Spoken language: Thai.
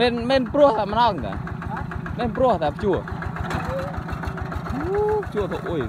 men men pruh tak menang tak men pruh tak chua chua thôi ôi